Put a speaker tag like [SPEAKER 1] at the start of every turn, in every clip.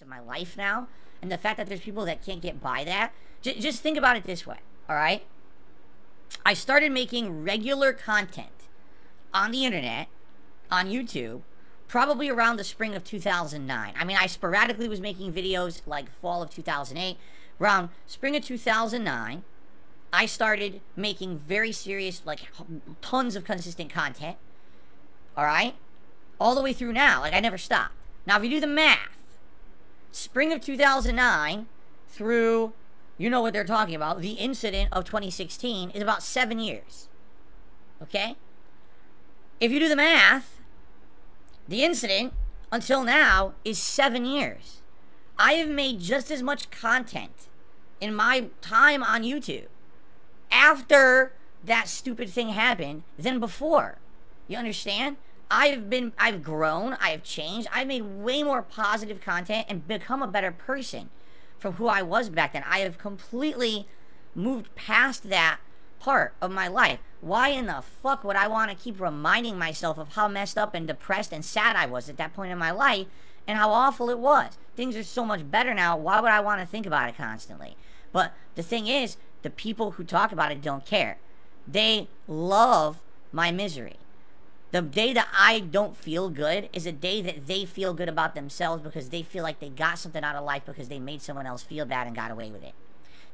[SPEAKER 1] of my life now, and the fact that there's people that can't get by that. J- just think about it this way, all right? I started making regular content on the internet, on YouTube, probably around the spring of 2009. I mean, I sporadically was making videos like fall of 2008. Around spring of 2009, I started making very serious, like tons of consistent content. All right? All the way through now. Like, I never stopped. Now, if you do the math, spring of 2009 through, you know what they're talking about, the incident of 2016 is about seven years. Okay? If you do the math, the incident until now is seven years. I have made just as much content in my time on YouTube after that stupid thing happened than before. You understand? I've been, I've grown, I've changed, I've made way more positive content and become a better person from who I was back then. I have completely moved past that part of my life. Why in the fuck would I want to keep reminding myself of how messed up and depressed and sad I was at that point in my life and how awful it was? Things are so much better now. Why would I want to think about it constantly? But the thing is, the people who talk about it don't care. They love my misery. The day that I don't feel good is a day that they feel good about themselves because they feel like they got something out of life because they made someone else feel bad and got away with it.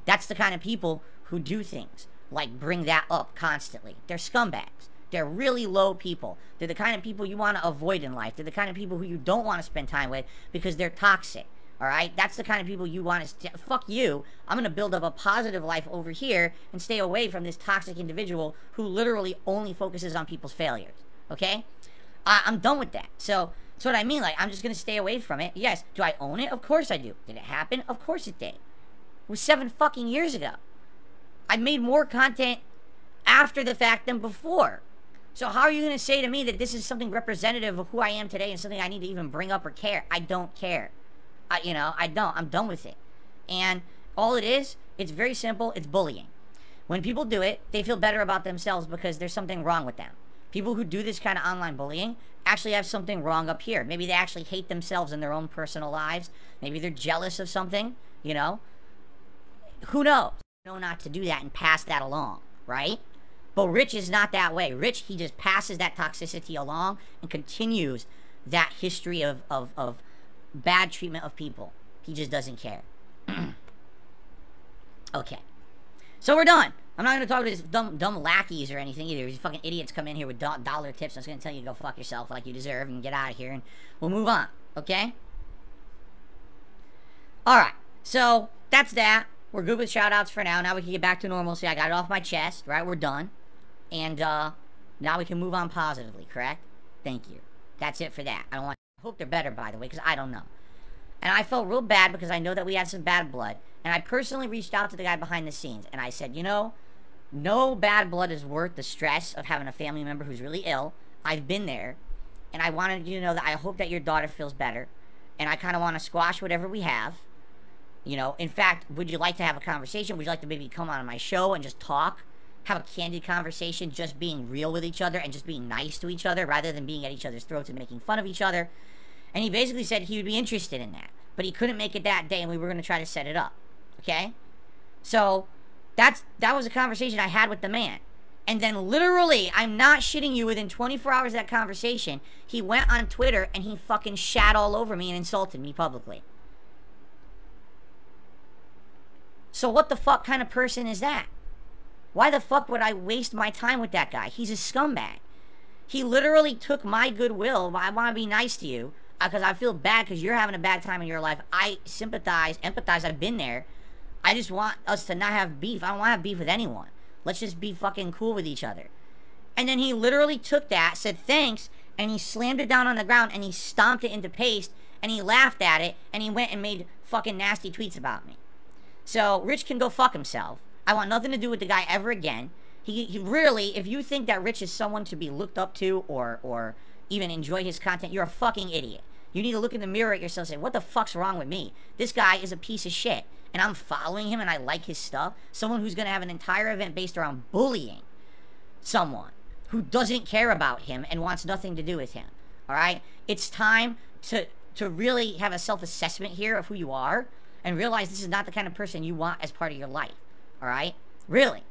[SPEAKER 1] That's the kind of people who do things like bring that up constantly. They're scumbags. They're really low people. They're the kind of people you want to avoid in life. They're the kind of people who you don't want to spend time with because they're toxic. All right? That's the kind of people you want to st- fuck you. I'm going to build up a positive life over here and stay away from this toxic individual who literally only focuses on people's failures. Okay? I, I'm done with that. So, that's what I mean. Like, I'm just going to stay away from it. Yes. Do I own it? Of course I do. Did it happen? Of course it did. It was seven fucking years ago. I made more content after the fact than before. So how are you going to say to me that this is something representative of who I am today and something I need to even bring up or care? I don't care. I, you know, I don't. I'm done with it. And all it is, it's very simple. It's bullying. When people do it, they feel better about themselves because there's something wrong with them. People who do this kind of online bullying actually have something wrong up here. Maybe they actually hate themselves in their own personal lives. Maybe they're jealous of something, you know? Who knows? Know not to do that and pass that along, right? But Rich is not that way. Rich, he just passes that toxicity along and continues that history of, of, of bad treatment of people. He just doesn't care. okay. So we're done. I'm not to talk to these dumb, dumb lackeys or anything either. These fucking idiots come in here with do dollar tips. I'm just to tell you to go fuck yourself like you deserve and get out of here and we'll move on. Okay? Alright. So, that's that. We're good with shout outs for now. Now we can get back to normal. See, I got it off my chest, right? We're done. And, uh, now we can move on positively, correct? Thank you. That's it for that. I don't want. I hope they're better, by the way, because I don't know. And I felt real bad because I know that we had some bad blood. And I personally reached out to the guy behind the scenes and I said, you know, no bad blood is worth the stress of having a family member who's really ill. I've been there. And I wanted you to know that I hope that your daughter feels better. And I kind of want to squash whatever we have. You know, in fact, would you like to have a conversation? Would you like to maybe come on my show and just talk? Have a candid conversation, just being real with each other and just being nice to each other rather than being at each other's throats and making fun of each other. And he basically said he would be interested in that. But he couldn't make it that day and we were going to try to set it up. Okay? So, that's that was a conversation I had with the man. And then literally, I'm not shitting you, within 24 hours of that conversation, he went on Twitter and he fucking shat all over me and insulted me publicly. So what the fuck kind of person is that? Why the fuck would I waste my time with that guy? He's a scumbag. He literally took my goodwill. I want to be nice to you uh, because I feel bad because you're having a bad time in your life. I sympathize, empathize. I've been there. I just want us to not have beef. I don't want to have beef with anyone. Let's just be fucking cool with each other. And then he literally took that, said thanks, and he slammed it down on the ground and he stomped it into paste and he laughed at it and he went and made fucking nasty tweets about me. So Rich can go fuck himself. I want nothing to do with the guy ever again. He, he really, if you think that Rich is someone to be looked up to or or even enjoy his content, you're a fucking idiot. You need to look in the mirror at yourself and say, what the fuck's wrong with me? This guy is a piece of shit. And I'm following him and I like his stuff. Someone who's going to have an entire event based around bullying someone who doesn't care about him and wants nothing to do with him. All right? It's time to to really have a self-assessment here of who you are and realize this is not the kind of person you want as part of your life. All right? Really.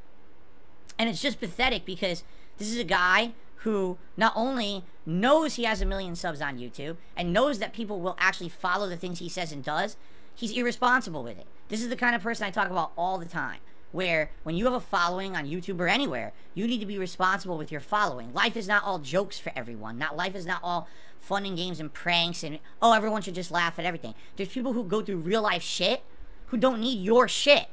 [SPEAKER 1] And it's just pathetic because this is a guy who not only knows he has a million subs on YouTube and knows that people will actually follow the things he says and does, he's irresponsible with it. This is the kind of person I talk about all the time. Where when you have a following on YouTube or anywhere, you need to be responsible with your following. Life is not all jokes for everyone. Not life is not all fun and games and pranks and oh everyone should just laugh at everything. There's people who go through real life shit who don't need your shit.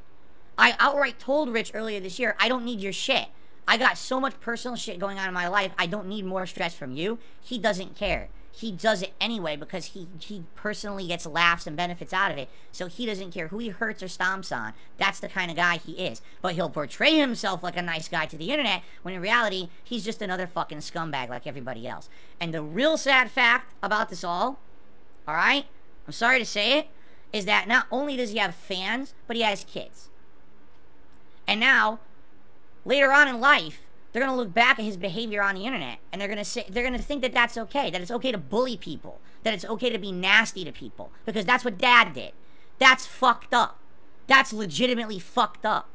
[SPEAKER 1] I outright told Rich earlier this year, I don't need your shit. I got so much personal shit going on in my life. I don't need more stress from you. He doesn't care he does it anyway because he he personally gets laughs and benefits out of it. So he doesn't care who he hurts or stomps on. That's the kind of guy he is. But he'll portray himself like a nice guy to the internet when in reality he's just another fucking scumbag like everybody else. And the real sad fact about this all, all right, I'm sorry to say it, is that not only does he have fans, but he has kids. And now, later on in life, they're to look back at his behavior on the internet and they're to say they're to think that that's okay that it's okay to bully people that it's okay to be nasty to people because that's what dad did. That's fucked up. That's legitimately fucked up.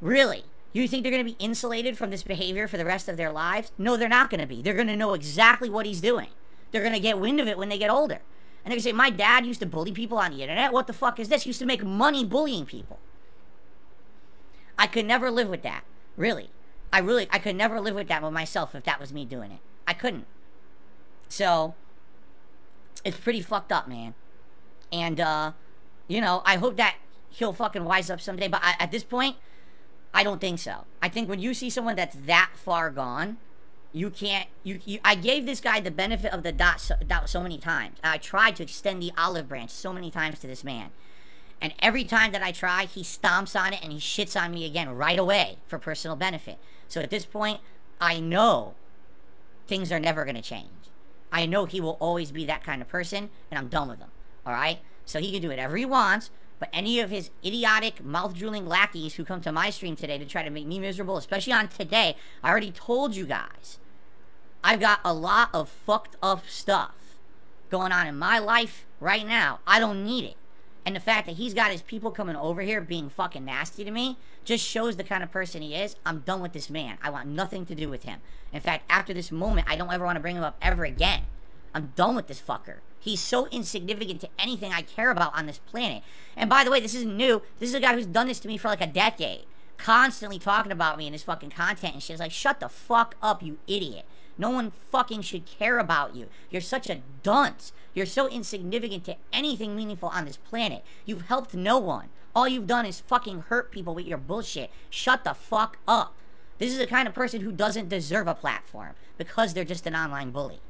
[SPEAKER 1] Really? You think they're going to be insulated from this behavior for the rest of their lives? No they're not going to be. They're going to know exactly what he's doing. They're going to get wind of it when they get older. And they're going to say my dad used to bully people on the internet. What the fuck is this? He used to make money bullying people i could never live with that really I really, I could never live with that with myself if that was me doing it. I couldn't. So, it's pretty fucked up, man. And, uh, you know, I hope that he'll fucking wise up someday. But I, at this point, I don't think so. I think when you see someone that's that far gone, you can't. You, you I gave this guy the benefit of the doubt so, doubt so many times. I tried to extend the olive branch so many times to this man. And every time that I try, he stomps on it and he shits on me again right away for personal benefit. So at this point, I know things are never going to change. I know he will always be that kind of person, and I'm done with him. All right? So he can do whatever he wants, but any of his idiotic, mouth drooling lackeys who come to my stream today to try to make me miserable, especially on today, I already told you guys. I've got a lot of fucked up stuff going on in my life right now. I don't need it. And the fact that he's got his people coming over here being fucking nasty to me just shows the kind of person he is. I'm done with this man. I want nothing to do with him. In fact, after this moment, I don't ever want to bring him up ever again. I'm done with this fucker. He's so insignificant to anything I care about on this planet. And by the way, this isn't new. This is a guy who's done this to me for like a decade. Constantly talking about me in his fucking content and shit. It's like, shut the fuck up, you idiot. No one fucking should care about you. You're such a dunce. You're so insignificant to anything meaningful on this planet. You've helped no one. All you've done is fucking hurt people with your bullshit. Shut the fuck up. This is the kind of person who doesn't deserve a platform because they're just an online bully.